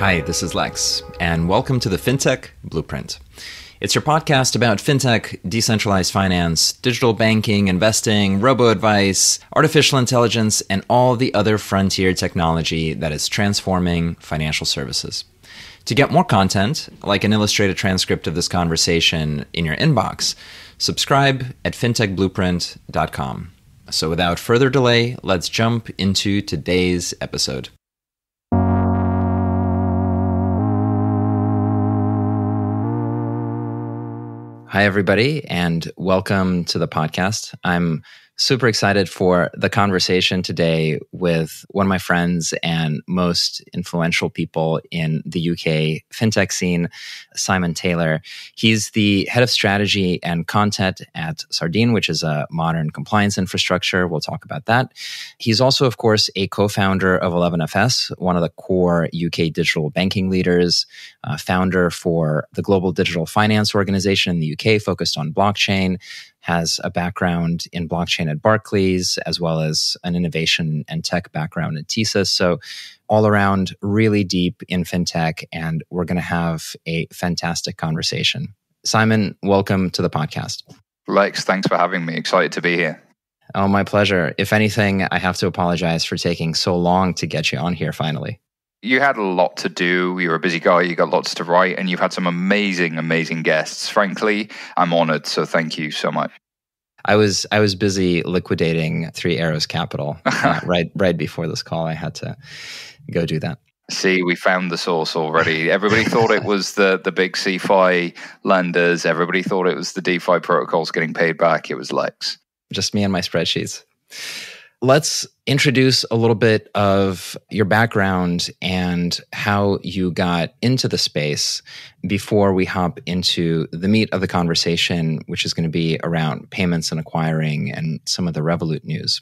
Hi, this is Lex, and welcome to the FinTech Blueprint. It's your podcast about fintech, decentralized finance, digital banking, investing, robo advice, artificial intelligence, and all the other frontier technology that is transforming financial services. To get more content, like an illustrated transcript of this conversation in your inbox, subscribe at fintechblueprint.com. So without further delay, let's jump into today's episode. Hi, everybody, and welcome to the podcast. I'm super excited for the conversation today with one of my friends and most influential people in the UK fintech scene, Simon Taylor. He's the head of strategy and content at Sardine, which is a modern compliance infrastructure. We'll talk about that. He's also, of course, a co founder of 11FS, one of the core UK digital banking leaders, uh, founder for the Global Digital Finance Organization in the UK, focused on blockchain has a background in blockchain at Barclays, as well as an innovation and tech background at TSYS. So, all around, really deep in fintech, and we're going to have a fantastic conversation. Simon, welcome to the podcast. Lex, thanks for having me. Excited to be here. Oh, my pleasure. If anything, I have to apologize for taking so long to get you on here finally you had a lot to do. You're a busy guy. You got lots to write, and you've had some amazing, amazing guests. Frankly, I'm honored. So thank you so much. I was I was busy liquidating Three Arrows Capital uh, right right before this call. I had to go do that. See, we found the source already. Everybody thought it was the the big CeFi lenders. Everybody thought it was the DeFi protocols getting paid back. It was Lex. Just me and my spreadsheets. Let's introduce a little bit of your background and how you got into the space before we hop into the meat of the conversation, which is going to be around payments and acquiring and some of the Revolut news.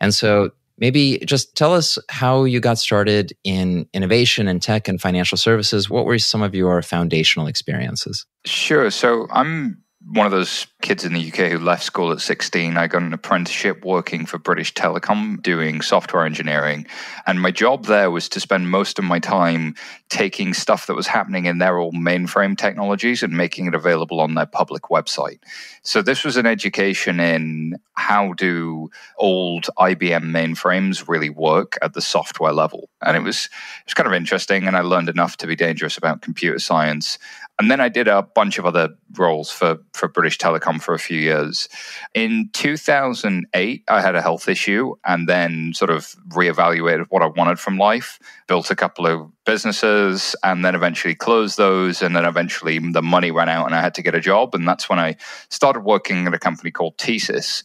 And so, maybe just tell us how you got started in innovation and tech and financial services. What were some of your foundational experiences? Sure. So, I'm one of those kids in the UK who left school at 16. I got an apprenticeship working for British Telecom doing software engineering. And my job there was to spend most of my time taking stuff that was happening in their old mainframe technologies and making it available on their public website. So this was an education in how do old IBM mainframes really work at the software level. And it was it was kind of interesting and I learned enough to be dangerous about computer science and then I did a bunch of other roles for, for British Telecom for a few years. In 2008, I had a health issue and then sort of reevaluated what I wanted from life, built a couple of businesses, and then eventually closed those. And then eventually the money ran out and I had to get a job. And that's when I started working at a company called TSYS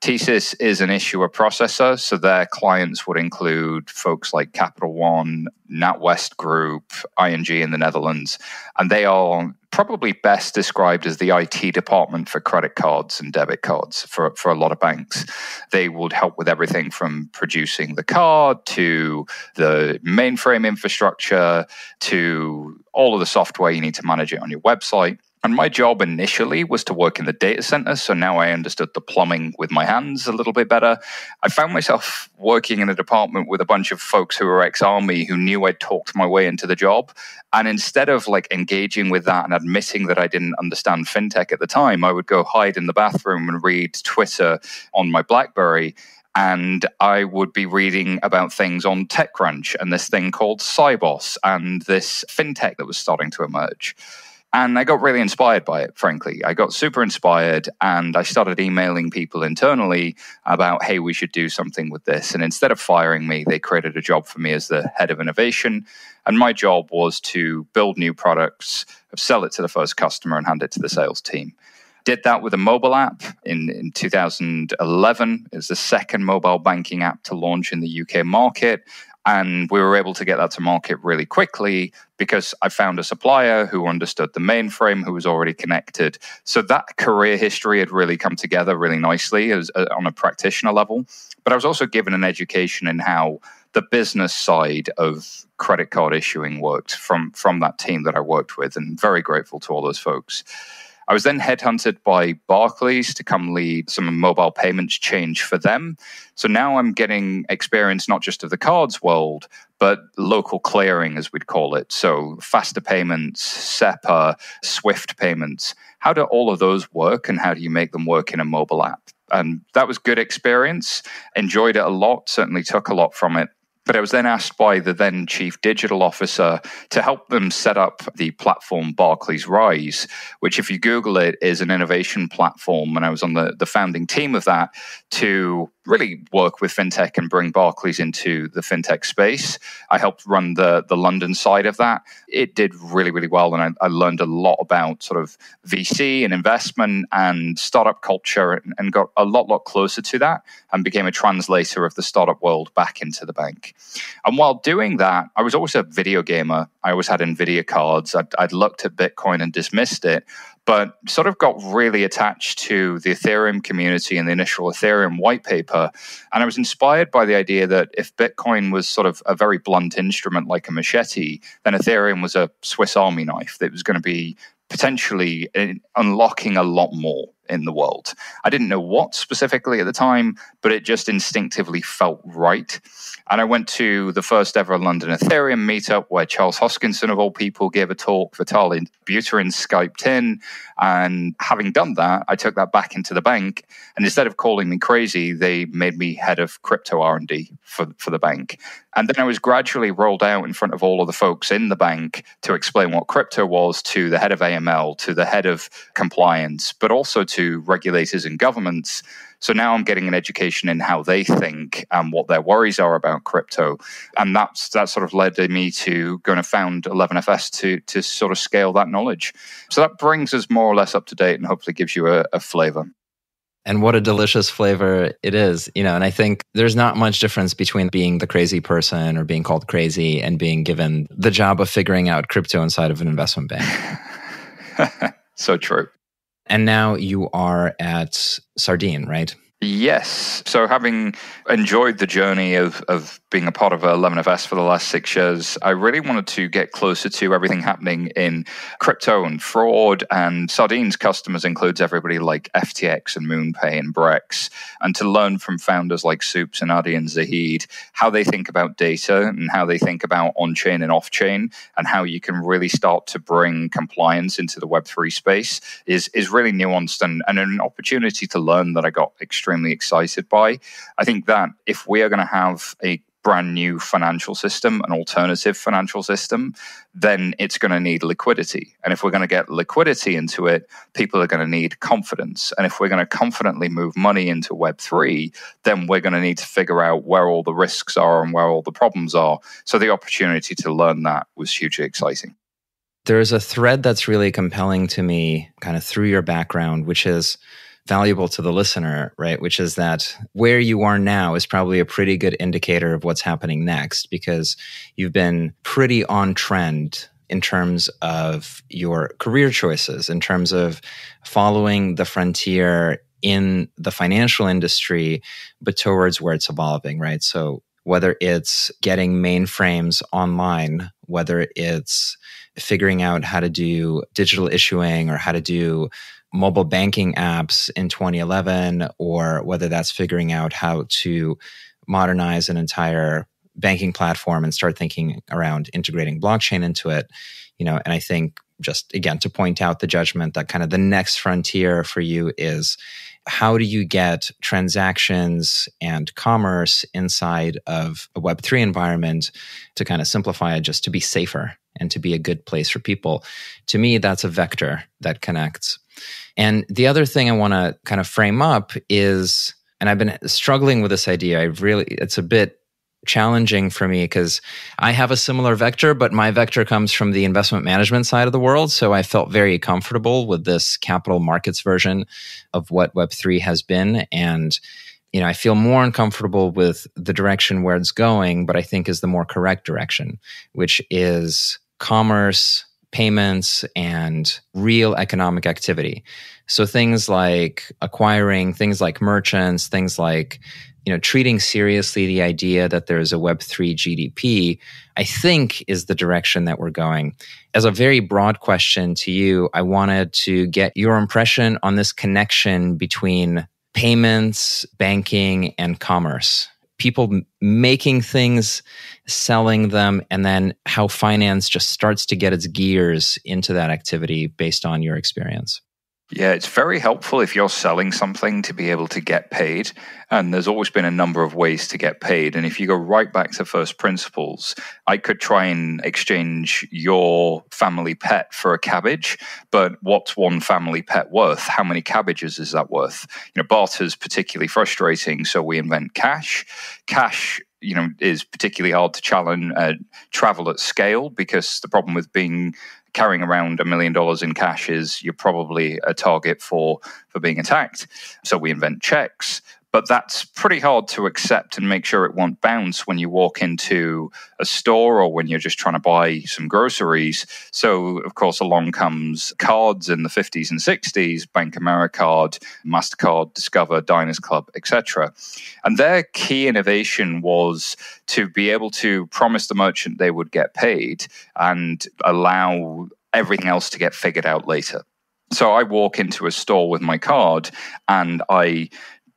TSYS is an issuer processor, so their clients would include folks like Capital One, NatWest Group, ING in the Netherlands, and they are probably best described as the IT department for credit cards and debit cards for, for a lot of banks. They would help with everything from producing the card to the mainframe infrastructure to all of the software you need to manage it on your website. And my job initially was to work in the data center. So now I understood the plumbing with my hands a little bit better. I found myself working in a department with a bunch of folks who were ex army who knew I'd talked my way into the job. And instead of like engaging with that and admitting that I didn't understand fintech at the time, I would go hide in the bathroom and read Twitter on my Blackberry and I would be reading about things on TechCrunch and this thing called Sibos and this fintech that was starting to emerge. And I got really inspired by it, frankly. I got super inspired and I started emailing people internally about, hey, we should do something with this. And instead of firing me, they created a job for me as the head of innovation. And my job was to build new products, sell it to the first customer, and hand it to the sales team did that with a mobile app in, in 2011. It was the second mobile banking app to launch in the UK market. And we were able to get that to market really quickly because I found a supplier who understood the mainframe, who was already connected. So that career history had really come together really nicely as, uh, on a practitioner level. But I was also given an education in how the business side of credit card issuing worked from, from that team that I worked with, and very grateful to all those folks. I was then headhunted by Barclays to come lead some mobile payments change for them. So now I'm getting experience not just of the cards world, but local clearing, as we'd call it. So faster payments, SEPA, SWIFT payments. How do all of those work and how do you make them work in a mobile app? And that was good experience. Enjoyed it a lot, certainly took a lot from it. But I was then asked by the then chief digital officer to help them set up the platform Barclays Rise, which, if you Google it, is an innovation platform. And I was on the, the founding team of that to really work with fintech and bring Barclays into the fintech space. I helped run the the London side of that. It did really really well, and I, I learned a lot about sort of VC and investment and startup culture, and, and, got a lot lot closer to that, and became a translator of the startup world back into the bank. And while doing that, I was always a video gamer. I always had Nvidia cards. I'd, I'd looked at Bitcoin and dismissed it, but sort of got really attached to the Ethereum community and the initial Ethereum white paper. And I was inspired by the idea that if Bitcoin was sort of a very blunt instrument like a machete, then Ethereum was a Swiss Army knife that was going to be potentially uh, unlocking a lot more in the world. I didn't know what specifically at the time, but it just instinctively felt right. And I went to the first ever London Ethereum meetup where Charles Hoskinson, of all people, gave a talk. Vitalik Buterin Skyped in. And having done that, I took that back into the bank. And instead of calling me crazy, they made me head of crypto R&D for, for the bank. And then I was gradually rolled out in front of all of the folks in the bank to explain what crypto was to the head of AML, to the head of compliance, but also to regulators and governments so now I'm getting an education in how they think and what their worries are about crypto. And that's that sort of led me to going to found 11FS to, to sort of scale that knowledge. So that brings us more or less up to date and hopefully gives you a, a flavor. And what a delicious flavor it is, you know. And I think there's not much difference between being the crazy person or being called crazy and being given the job of figuring out crypto inside of an investment bank. so true. And now you are at Sardine, right? Yes. So, having enjoyed the journey of, of being a part of uh, 11FS for the last six years, I really wanted to get closer to everything happening in crypto and fraud. And Sardine's customers includes everybody like FTX and MoonPay and Brex, and to learn from founders like Soups and Adi and Zahid how they think about data and how they think about on chain and off chain, and how you can really start to bring compliance into the Web3 space is, is really nuanced and, and an opportunity to learn that I got extremely excited by. I think that if we are going to have a brand new financial system, an alternative financial system, then it's going to need liquidity. And if we're going to get liquidity into it, people are going to need confidence. And if we're going to confidently move money into Web3, then we're going to need to figure out where all the risks are and where all the problems are. So the opportunity to learn that was hugely exciting. There's a thread that's really compelling to me, kind of through your background, which is valuable to the listener, right? Which is that where you are now is probably a pretty good indicator of what's happening next because you've been pretty on trend in terms of your career choices, in terms of following the frontier in the financial industry, but towards where it's evolving, right? So whether it's getting mainframes online, whether it's figuring out how to do digital issuing or how to do mobile banking apps in 2011, or whether that's figuring out how to modernize an entire banking platform and start thinking around integrating blockchain into it. You know, and I think just again to point out the judgment that kind of the next frontier for you is how do you get transactions and commerce inside of a Web3 environment to kind of simplify it just to be safer and to be a good place for people? To me, that's a vector that connects. And the other thing I want to kind of frame up is, and I've been struggling with this idea. I really, it's a bit challenging for me because I have a similar vector, but my vector comes from the investment management side of the world. So I felt very comfortable with this capital markets version of what Web3 has been. And, you know, I feel more uncomfortable with the direction where it's going, but I think is the more correct direction, which is commerce payments and real economic activity. So things like acquiring, things like merchants, things like you know, treating seriously the idea that there is a Web3 GDP, I think is the direction that we're going. As a very broad question to you, I wanted to get your impression on this connection between payments, banking, and commerce. People making things, selling them, and then how finance just starts to get its gears into that activity based on your experience. Yeah, it's very helpful if you're selling something to be able to get paid. And there's always been a number of ways to get paid. And if you go right back to first principles, I could try and exchange your family pet for a cabbage. But what's one family pet worth? How many cabbages is that worth? You know, barter is particularly frustrating. So we invent cash. Cash you know is particularly hard to challenge uh, travel at scale because the problem with being carrying around a million dollars in cash is you're probably a target for for being attacked. So we invent checks but that's pretty hard to accept and make sure it won't bounce when you walk into a store or when you're just trying to buy some groceries. So, of course, along comes cards in the 50s and 60s, Bank Americard, MasterCard, Discover, Diners Club, etc. And their key innovation was to be able to promise the merchant they would get paid and allow everything else to get figured out later. So I walk into a store with my card and I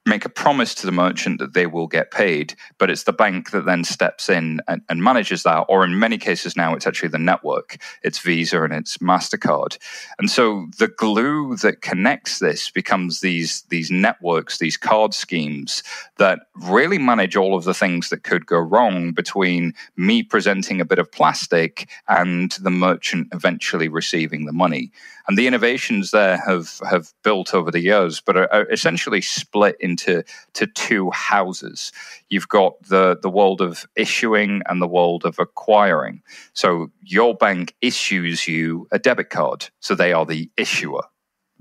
make a promise to the merchant that they will get paid, but it's the bank that then steps in and, and, manages that. Or in many cases now, it's actually the network. It's Visa and it's Mastercard, and so the glue that connects this becomes these these networks, these card schemes that really manage all of the things that could go wrong between me presenting a bit of plastic and the merchant eventually receiving the money. And the innovations there have have built over the years, but are, are essentially split into to two houses. You've got the the world of issuing and the world of acquiring. So your bank issues you a debit card, so they are the issuer.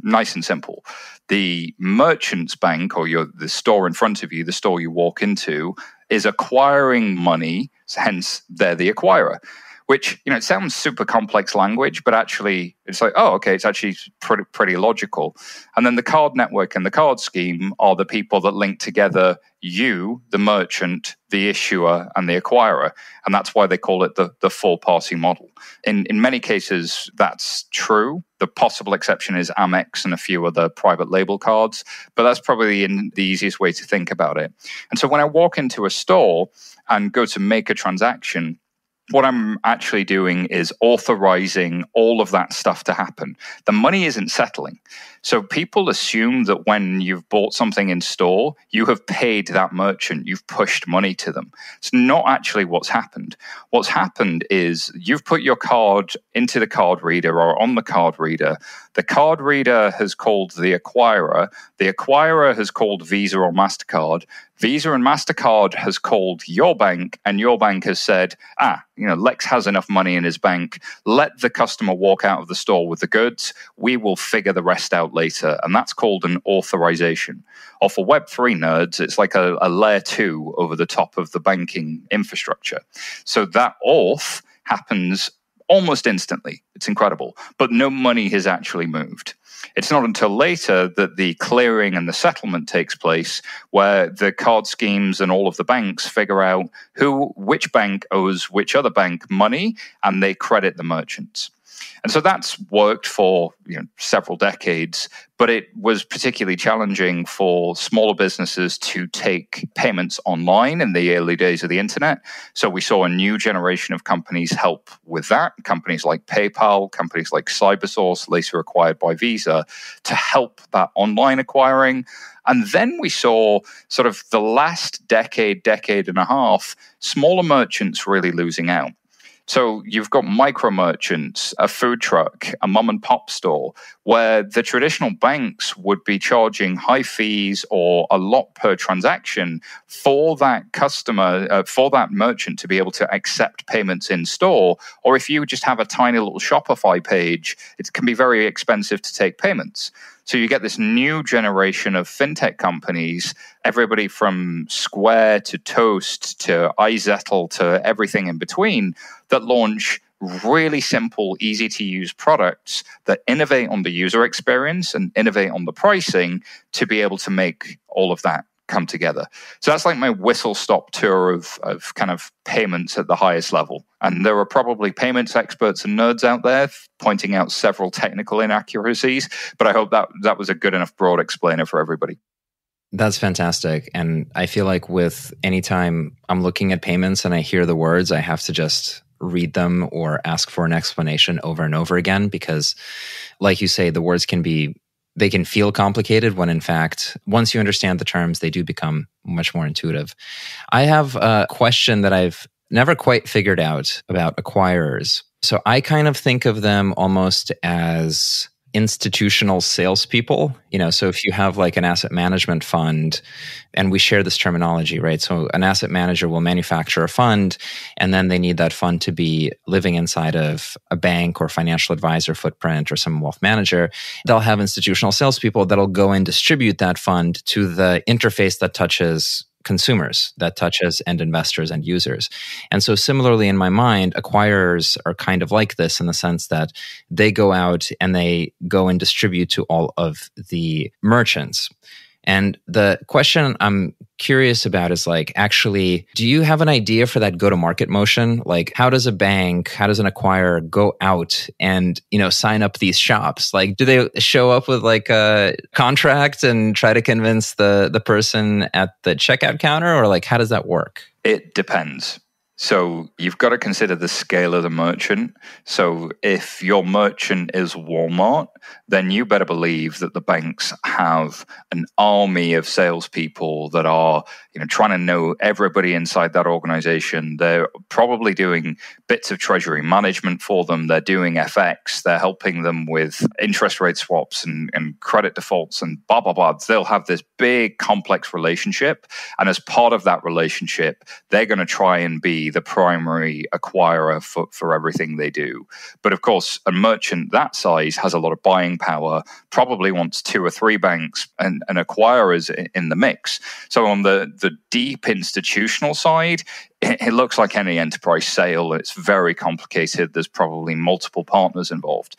Nice and simple. The merchant's bank or your the store in front of you, the store you walk into, is acquiring money, hence they're the acquirer which you know it sounds super complex language but actually it's like oh okay it's actually pretty pretty logical. And then the card network and the card scheme are the people that link together you the merchant the issuer and the acquirer. And that's why they call it the the four party model. In in many cases that's true. The possible exception is amex and a few other private label cards but that's probably in the easiest way to think about it. And so when i walk into a store and go to make a transaction what I'm actually doing is authorizing all of that stuff to happen. The money isn't settling. So people assume that when you've bought something in store, you have paid that merchant, you've pushed money to them. It's not actually what's happened. What's happened is you've put your card into the card reader or on the card reader. The card reader has called the acquirer. The acquirer has called Visa or MasterCard. Visa and MasterCard has called your bank, and your bank has said, ah, you know, Lex has enough money in his bank. Let the customer walk out of the store with the goods. We will figure the rest out later. And that's called an authorization. Or for Web3 nerds, it's like a, a layer two over the top of the banking infrastructure. So that auth happens almost instantly. It's incredible. But no money has actually moved. It's not until later that the clearing and the settlement takes place where the card schemes and all of the banks figure out who which bank owes which other bank money and they credit the merchants. And so that's worked for you know, several decades, but it was particularly challenging for smaller businesses to take payments online in the early days of the internet. So we saw a new generation of companies help with that. Companies like PayPal, companies like Cybersource, later acquired by Visa, to help that online acquiring. And then we saw sort of the last decade, decade and a half, smaller merchants really losing out. So you've got micro merchants, a food truck, a mom and pop store, where the traditional banks would be charging high fees or a lot per transaction for that customer, uh, for that merchant to be able to accept payments in store. Or if you just have a tiny little Shopify page, it can be very expensive to take payments. So you get this new generation of fintech companies, everybody from Square to Toast to iZettle to everything in between, that launch really simple, easy to use products that innovate on the user experience and innovate on the pricing to be able to make all of that come together. So that's like my whistle stop tour of, of kind of payments at the highest level. And there are probably payments experts and nerds out there pointing out several technical inaccuracies, but I hope that that was a good enough broad explainer for everybody. That's fantastic. And I feel like with anytime I'm looking at payments and I hear the words, I have to just read them or ask for an explanation over and over again because like you say the words can be they can feel complicated when in fact once you understand the terms they do become much more intuitive. I have a question that i've never quite figured out about acquirers. So i kind of think of them almost as institutional salespeople. You know, so if you have like an asset management fund, and we share this terminology, right? So an asset manager will manufacture a fund, and then they need that fund to be living inside of a bank or financial advisor footprint or some wealth manager. They'll have institutional salespeople that'll go and distribute that fund to the interface that touches consumers that touches end investors and users. And so, similarly, in my mind, acquirers are kind of like this in the sense that they go out and they go and distribute to all of the merchants. And the question I'm curious about is like, actually, do you have an idea for that go to market motion? Like, how does a bank, how does an acquirer go out and, you know, sign up these shops? Like, do they show up with like a contract and try to convince the, the person at the checkout counter? Or like, how does that work? It depends. So you've got to consider the scale of the merchant. So if your merchant is Walmart, then you better believe that the banks have an army of salespeople that are, you know, trying to know everybody inside that organization. They're probably doing bits of treasury management for them. They're doing FX. They're helping them with interest rate swaps and, and credit defaults and blah blah blah. They'll have this big complex relationship, and as part of that relationship, they're going to try and be the primary acquirer for, for everything they do. But of course, a merchant that size has a lot of buying power, probably wants two or three banks and, and acquirers in the mix. So on the, the deep institutional side, it, looks like any enterprise sale. It's very complicated. There's probably multiple partners involved.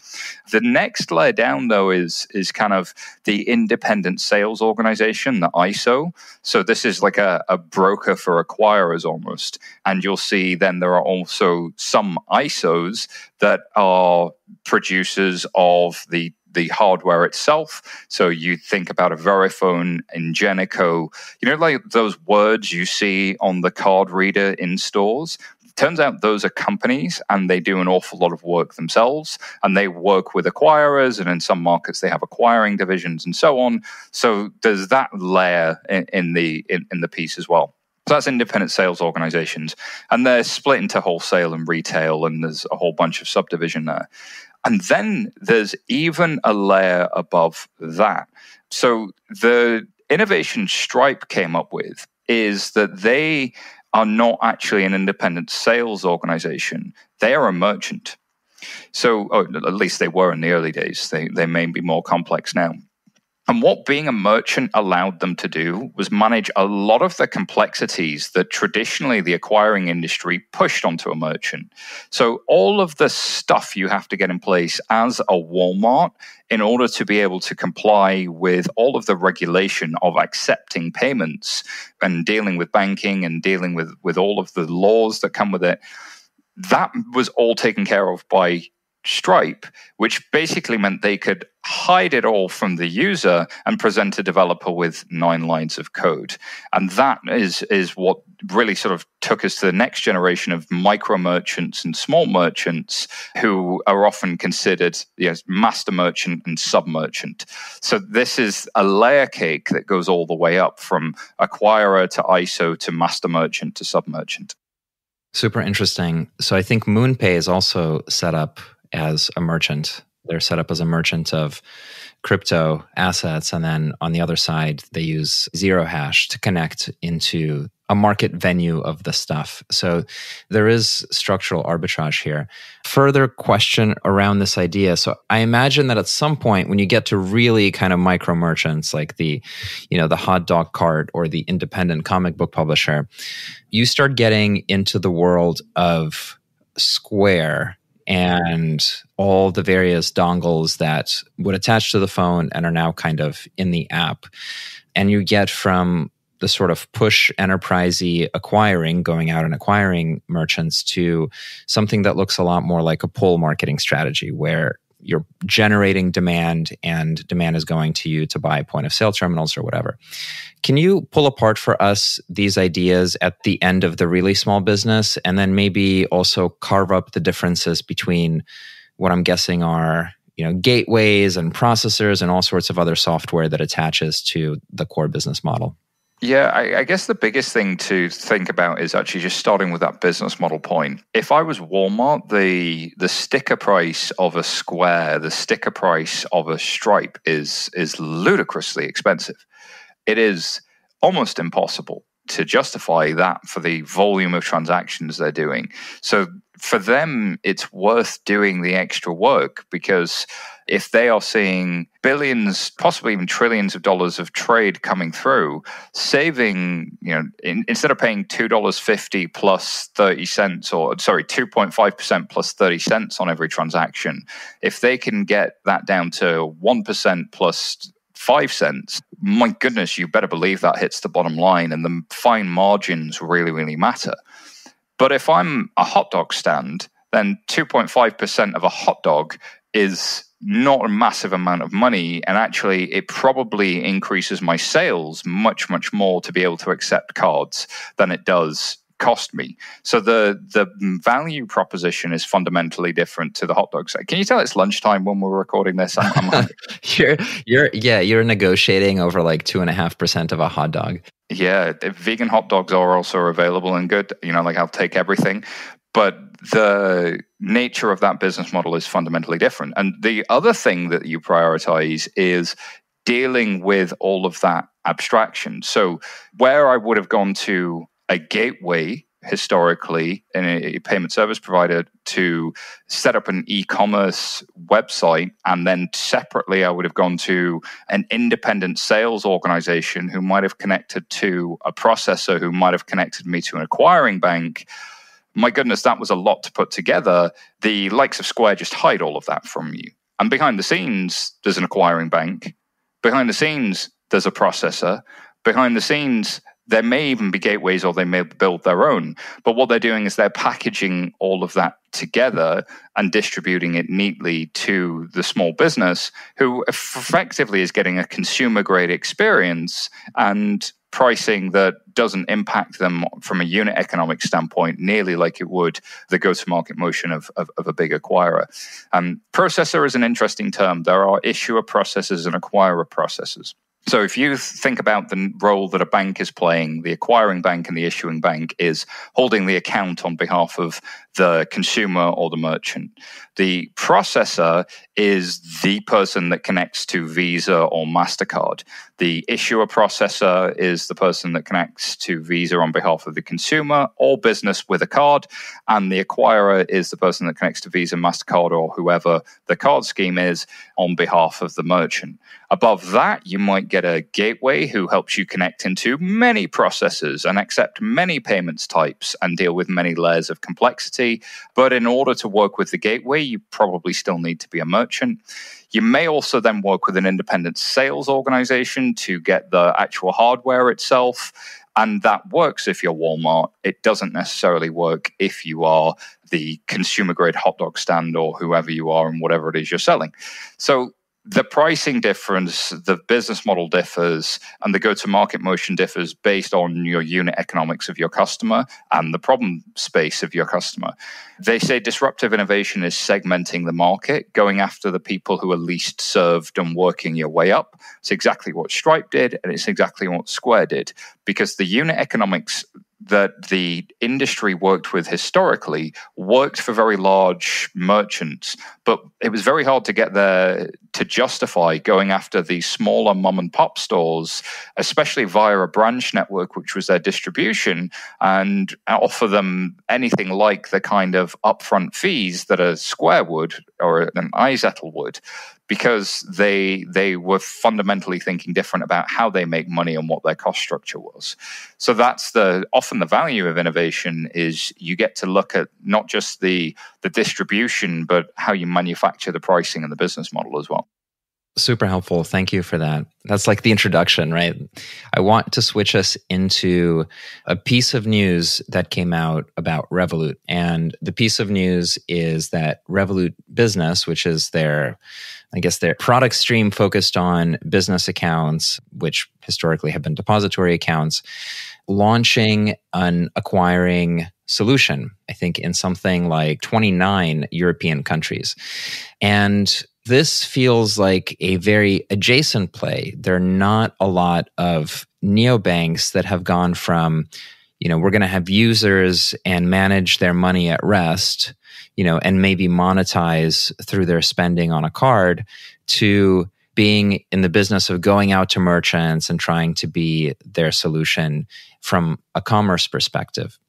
The next layer down, though, is is kind of the independent sales organization, the ISO. So this is like a, a broker for acquirers almost. And you'll see then there are also some ISOs that are producers of the the hardware itself. So you think about a Verifone, Ingenico, you know, like those words you see on the card reader in stores. Turns out those are companies and they do an awful lot of work themselves and they work with acquirers and in some markets they have acquiring divisions and so on. So there's that layer in, in the in, in the piece as well. So that's independent sales organizations. And they're split into wholesale and retail, and there's a whole bunch of subdivision there. And then there's even a layer above that. So the innovation Stripe came up with is that they are not actually an independent sales organization, they are a merchant. So, oh, at least they were in the early days. They, they may be more complex now. And what being a merchant allowed them to do was manage a lot of the complexities that traditionally the acquiring industry pushed onto a merchant. So, all of the stuff you have to get in place as a Walmart in order to be able to comply with all of the regulation of accepting payments and dealing with banking and dealing with, with all of the laws that come with it, that was all taken care of by Stripe, which basically meant they could hide it all from the user and present a developer with nine lines of code. And that is, is what really sort of took us to the next generation of micro merchants and small merchants who are often considered yes, master merchant and sub merchant. So this is a layer cake that goes all the way up from acquirer to ISO to master merchant to sub merchant. Super interesting. So I think MoonPay is also set up as a merchant. They're set up as a merchant of crypto assets. And then on the other side, they use Zero Hash to connect into a market venue of the stuff. So there is structural arbitrage here. Further question around this idea. So I imagine that at some point when you get to really kind of micro merchants like the, you know, the hot dog cart or the independent comic book publisher, you start getting into the world of Square and all the various dongles that would attach to the phone and are now kind of in the app. And you get from the sort of push enterprisey acquiring, going out and acquiring merchants, to something that looks a lot more like a pull marketing strategy, where you're generating demand and demand is going to you to buy point of sale terminals or whatever. Can you pull apart for us these ideas at the end of the really small business and then maybe also carve up the differences between what I'm guessing are you know gateways and processors and all sorts of other software that attaches to the core business model yeah, I, I, guess the biggest thing to think about is actually just starting with that business model point. If I was Walmart, the the sticker price of a square, the sticker price of a stripe is is ludicrously expensive. It is almost impossible to justify that for the volume of transactions they're doing. So for them, it's worth doing the extra work because if they are seeing billions, possibly even trillions of dollars of trade coming through, saving, you know, in, instead of paying $2.50 plus 30 cents, or sorry, 2.5% plus 30 cents on every transaction, if they can get that down to 1% plus five cents, my goodness, you better believe that hits the bottom line and the fine margins really, really matter. But if I'm a hot dog stand, then 2.5% of a hot dog is not a massive amount of money. And actually, it probably increases my sales much, much more to be able to accept cards than it does cost me. So the the value proposition is fundamentally different to the hot dog side. Can you tell it's lunchtime when we're recording this? I'm, I'm you're you're yeah you're negotiating over like two and a half percent of a hot dog. Yeah, vegan hot dogs are also available and good. You know, like I'll take everything, but the nature of that business model is fundamentally different. And the other thing that you prioritize is dealing with all of that abstraction. So where I would have gone to a gateway historically in a payment service provider to set up an e-commerce website. And then separately i would have gone to an independent sales organization who might have connected to a processor who might have connected me to an acquiring bank. My goodness that was a lot to put together. The likes of square just hide all of that from you. And behind the scenes there's an acquiring bank. Behind the scenes there's a processor. Behind the scenes there may even be gateways or they may build their own. But what they're doing is they're packaging all of that together and distributing it neatly to the small business who effectively is getting a consumer grade experience and pricing that doesn't impact them from a unit economic standpoint nearly like it would the go to market motion of, of, of, a big acquirer. Um, processor is an interesting term. There are issuer processors and acquirer processors. So if you think about the role that a bank is playing, the acquiring bank and the issuing bank is holding the account on behalf of the consumer or the merchant. The processor is the person that connects to Visa or MasterCard. The issuer processor is the person that connects to Visa on behalf of the consumer or business with a card. And the acquirer is the person that connects to Visa, MasterCard, or whoever the card scheme is on behalf of the merchant. Above that, you might get a gateway who helps you connect into many processors and accept many payments types and deal with many layers of complexity. But in order to work with the gateway, you probably still need to be a merchant. You may also then work with an independent sales organization to get the actual hardware itself. And that works if you're Walmart. It doesn't necessarily work if you are the consumer grade hot dog stand or whoever you are and whatever it is you're selling. So the pricing difference, the business model differs, and the go to market motion differs based on your unit economics of your customer and the problem space of your customer. They say disruptive innovation is segmenting the market, going after the people who are least served and working your way up. It's exactly what Stripe did, and it's exactly what Square did, because the unit economics that the industry worked with historically worked for very large merchants, but it was very hard to get there to justify going after these smaller mom and pop stores, especially via a branch network, which was their distribution, and offer them anything like the kind of upfront fees that a Square would or an iZettle would because they they were fundamentally thinking different about how they make money and what their cost structure was. So that's the often the value of innovation is you get to look at not just the the distribution but how you manufacture the pricing and the business model as well. Super helpful. Thank you for that. That's like the introduction, right? I want to switch us into a piece of news that came out about Revolut. And the piece of news is that Revolut Business, which is their I guess their product stream focused on business accounts, which historically have been depository accounts, launching an acquiring solution, I think in something like 29 European countries. And this feels like a very adjacent play. There are not a lot of neobanks that have gone from, you know, we're going to have users and manage their money at rest, you know, and maybe monetize through their spending on a card to being in the business of going out to merchants and trying to be their solution from a commerce perspective.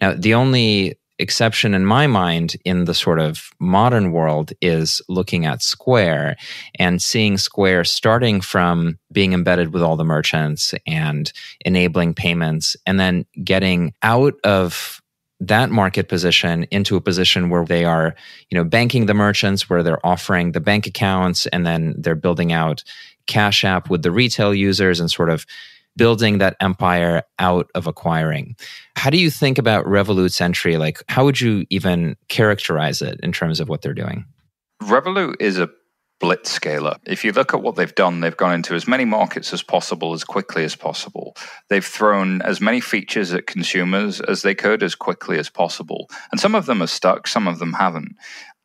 Now, the only exception in my mind in the sort of modern world is looking at Square and seeing Square starting from being embedded with all the merchants and enabling payments and then getting out of that market position into a position where they are you know banking the merchants where they're offering the bank accounts and then they're building out cash app with the retail users and sort of building that empire out of acquiring. How do you think about Revolut's entry? Like, how would you even characterize it in terms of what they're doing? Revolut is a blitz scaler. If you look at what they've done, they've gone into as many markets as possible as quickly as possible. They've thrown as many features at consumers as they could as quickly as possible. And some of them are stuck, some of them haven't.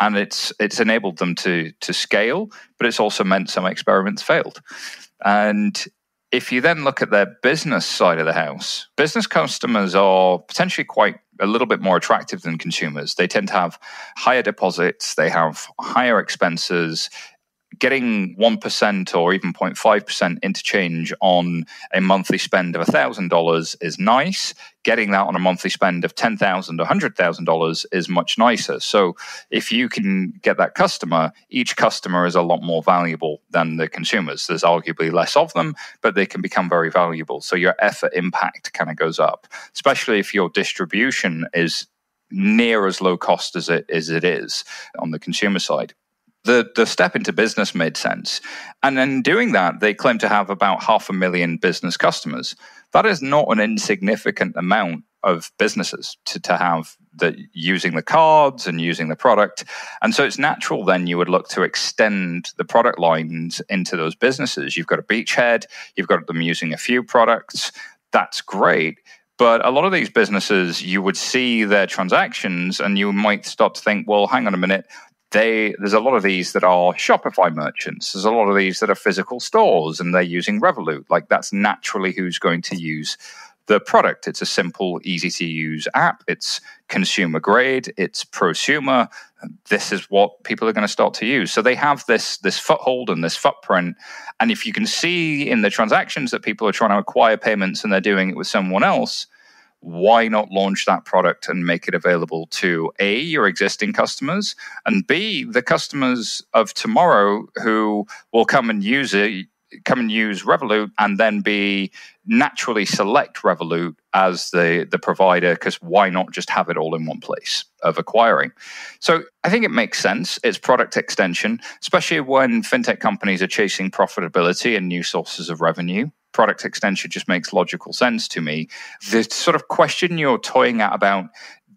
And it's it's enabled them to to scale, but it's also meant some experiments failed. And if you then look at their business side of the house, business customers are potentially quite a little bit more attractive than consumers. They tend to have higher deposits, they have higher expenses, getting 1% or even 0.5% interchange on a monthly spend of $1,000 is nice. Getting that on a monthly spend of $10,000 or $100,000 is much nicer. So if you can get that customer, each customer is a lot more valuable than the consumers. There's arguably less of them, but they can become very valuable. So your effort impact kind of goes up, especially if your distribution is near as low cost as it, as it is on the consumer side the the step into business made sense. And in doing that, they claim to have about half a million business customers. That is not an insignificant amount of businesses to, to have that using the cards and using the product. And so it's natural then you would look to extend the product lines into those businesses. You've got a beachhead, you've got them using a few products. That's great. But a lot of these businesses, you would see their transactions and you might start to think, well, hang on a minute, they there's a lot of these that are Shopify merchants. There's a lot of these that are physical stores, and they're using Revolut. Like that's naturally who's going to use the product. It's a simple, easy to use app. It's consumer grade. It's prosumer. This is what people are going to start to use. So they have this this foothold and this footprint. And if you can see in the transactions that people are trying to acquire payments and they're doing it with someone else, why not launch that product and make it available to A, your existing customers, and B, the customers of tomorrow who will come and use it, come and use Revolut, and then be naturally select Revolut as the, the provider, because why not just have it all in one place of acquiring? So I think it makes sense. It's product extension, especially when fintech companies are chasing profitability and new sources of revenue product extension just makes logical sense to me. The sort of question you're toying at about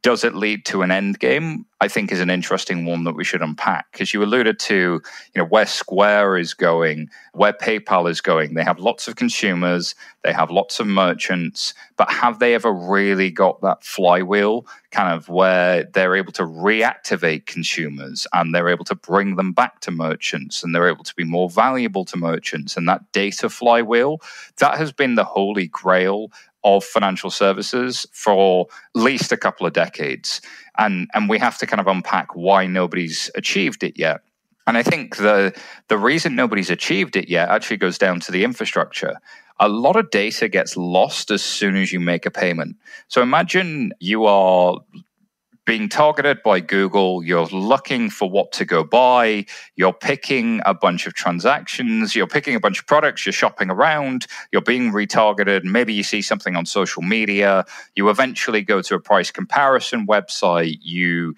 does it lead to an end game? I think is an interesting one that we should unpack because you alluded to, you know, where Square is going, where PayPal is going. They have lots of consumers, they have lots of merchants, but have they ever really got that flywheel kind of where they're able to reactivate consumers and they're able to bring them back to merchants and they're able to be more valuable to merchants and that data flywheel that has been the holy grail of financial services for at least a couple of decades. And, and we have to kind of unpack why nobody's achieved it yet. And I think the, the reason nobody's achieved it yet actually goes down to the infrastructure. A lot of data gets lost as soon as you make a payment. So imagine you are being targeted by Google. You're looking for what to go buy. You're picking a bunch of transactions. You're picking a bunch of products. You're shopping around. You're being retargeted. Maybe you see something on social media. You eventually go to a price comparison website. You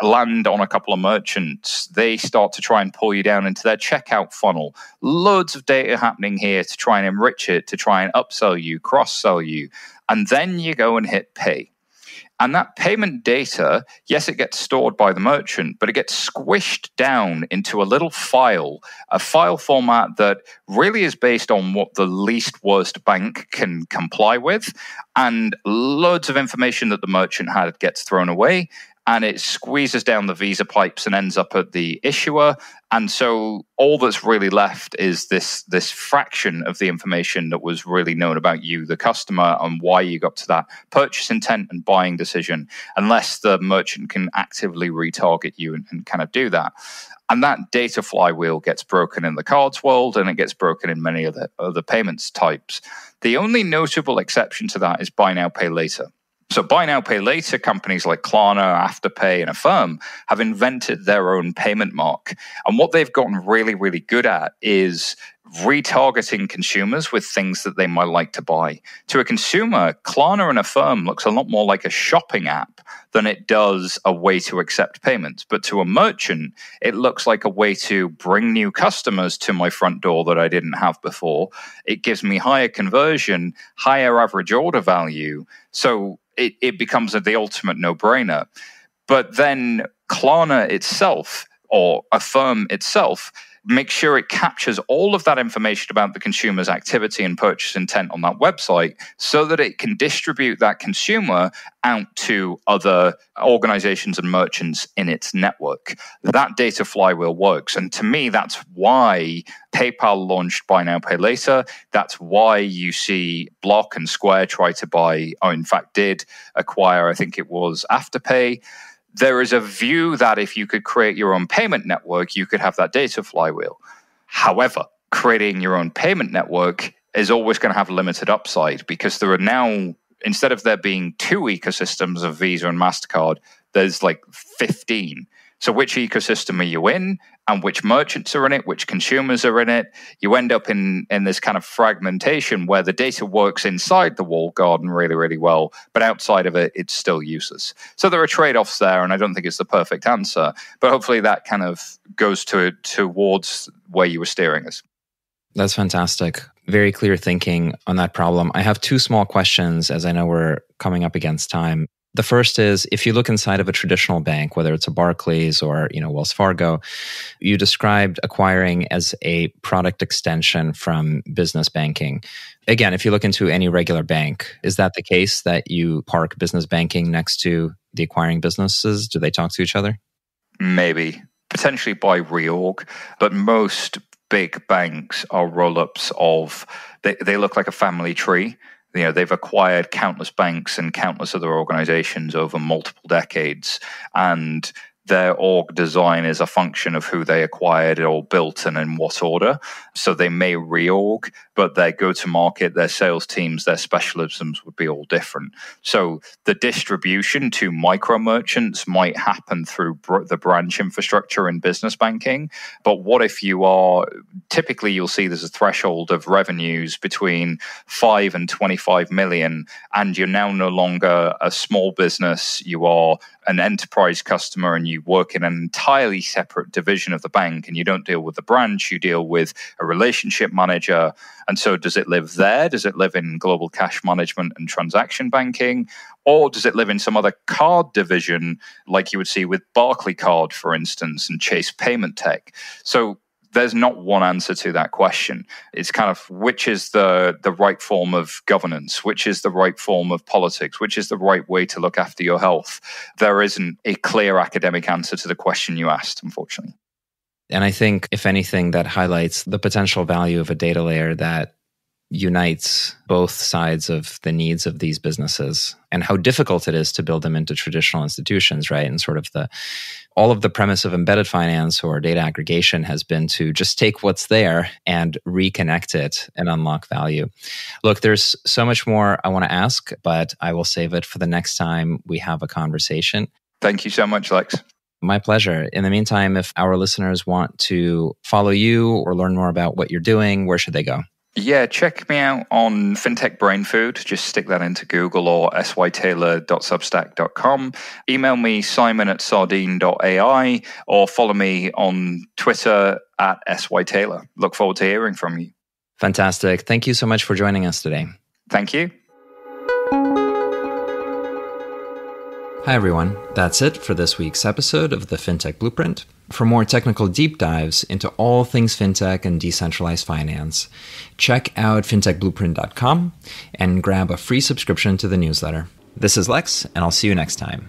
land on a couple of merchants. They start to try and pull you down into their checkout funnel. Loads of data happening here to try and enrich it, to try and upsell you, cross sell you. And then you go and hit pay. And that payment data, yes, it gets stored by the merchant, but it gets squished down into a little file, a file format that really is based on what the least worst bank can comply with. And loads of information that the merchant had gets thrown away and it squeezes down the visa pipes and ends up at the issuer. And so all that's really left is this this fraction of the information that was really known about you the customer and why you got to that purchase intent and buying decision unless the merchant can actively retarget you and, and kind of do that. And that data flywheel gets broken in the cards world and it gets broken in many other other payments types. The only notable exception to that is buy now pay later so buy now, pay later companies like Klarna, Afterpay, and Affirm have invented their own payment mark. And what they've gotten really, really good at is retargeting consumers with things that they might like to buy. To a consumer, Klarna and Affirm looks a lot more like a shopping app than it does a way to accept payments. But to a merchant, it looks like a way to bring new customers to my front door that I didn't have before. It gives me higher conversion, higher average order value. So it, it becomes the ultimate no brainer. But then Klarna itself or Affirm itself make sure it captures all of that information about the consumer's activity and purchase intent on that website so that it can distribute that consumer out to other organizations and merchants in its network. That data flywheel works. And to me, that's why PayPal launched Buy Now, Pay Later. That's why you see Block and Square try to buy, or in fact did acquire, I think it was Afterpay there is a view that if you could create your own payment network, you could have that data flywheel. However, creating your own payment network is always going to have limited upside because there are now, instead of there being two ecosystems of Visa and MasterCard, there's like 15. So, which ecosystem are you in? and which merchants are in it, which consumers are in it. You end up in, in this kind of fragmentation where the data works inside the walled garden really, really well, but outside of it, it's still useless. So there are trade offs there, and I don't think it's the perfect answer, but hopefully that kind of goes to towards where you were steering us. That's fantastic. Very clear thinking on that problem. I have two small questions as I know we're coming up against time. The first is if you look inside of a traditional bank, whether it's a Barclays or you know Wells Fargo, you described acquiring as a product extension from business banking. Again, if you look into any regular bank, is that the case that you park business banking next to the acquiring businesses? Do they talk to each other? Maybe potentially by reorg, but most big banks are roll ups of they, they look like a family tree you know they've acquired countless banks and countless other organizations over multiple decades. And their org design is a function of who they acquired or built and in what order. So they may reorg, but their go to market, their sales teams, their specialisms would be all different. So the distribution to micro merchants might happen through br- the branch infrastructure in business banking. But what if you are typically you'll see there's a threshold of revenues between 5 and 25 million, and you're now no longer a small business, you are an enterprise customer and you work in an entirely separate division of the bank and you don't deal with the branch, you deal with a relationship manager. And so, does it live there? Does it live in global cash management and transaction banking? Or does it live in some other card division, like you would see with Barclaycard, for instance, and Chase Paymentech? So, there's not one answer to that question. It's kind of which is the the right form of governance, which is the right form of politics, which is the right way to look after your health. There isn't a clear academic answer to the question you asked, unfortunately. And I think, if anything, that highlights the potential value of a data layer that unites both sides of the needs of these businesses and how difficult it is to build them into traditional institutions, right? And sort of the all of the premise of embedded finance or data aggregation has been to just take what's there and reconnect it and unlock value. Look, there's so much more I want to ask, but I will save it for the next time we have a conversation. Thank you so much, Lex. My pleasure. In the meantime, if our listeners want to follow you or learn more about what you're doing, where should they go? Yeah, check me out on FinTech Brainfood. Just stick that into Google or sytaylor.substack.com. Email me simon at sardine.ai or follow me on Twitter at sytaylor. Look forward to hearing from you. Fantastic. Thank you so much for joining us today. Thank you. Hi, everyone. That's it for this week's episode of the FinTech Blueprint. For more technical deep dives into all things fintech and decentralized finance, check out fintechblueprint.com and grab a free subscription to the newsletter. This is Lex, and I'll see you next time.